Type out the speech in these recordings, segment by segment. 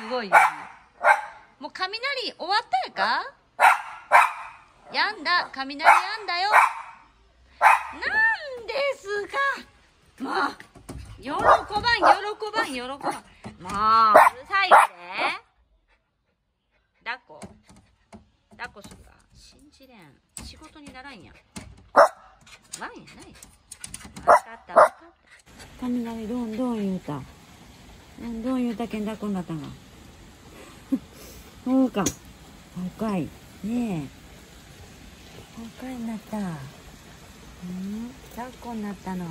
すごいよ。もう雷終わったやか？やんだ。雷やんだよ。なんですかまあ、喜ばん、喜ばん、喜ばん。まあ、うるさいって。抱っこ。抱っこするか。信じれん。仕事にならんやん。やない。わかった、わかった。雷どんどん言うた？どんどん言うたけん抱っこになったが。そうか。高い。ねえ。高いになった。うん？抱っこになったの。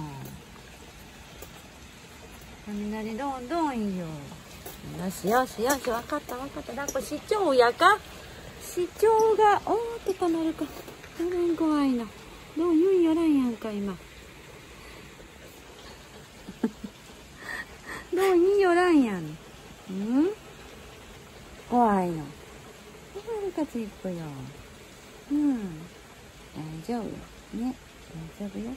雷どんどんいいよ。よしよしよし、わかったわかった。抱っこ市長やか？市長が、おーってかなるか。ごめん怖いな。どう言うんやらんやんか、今。どう言いよらんやん。うん？怖いの。怖いかちっぽよ。うん。大丈夫よ。ね。大丈夫よ。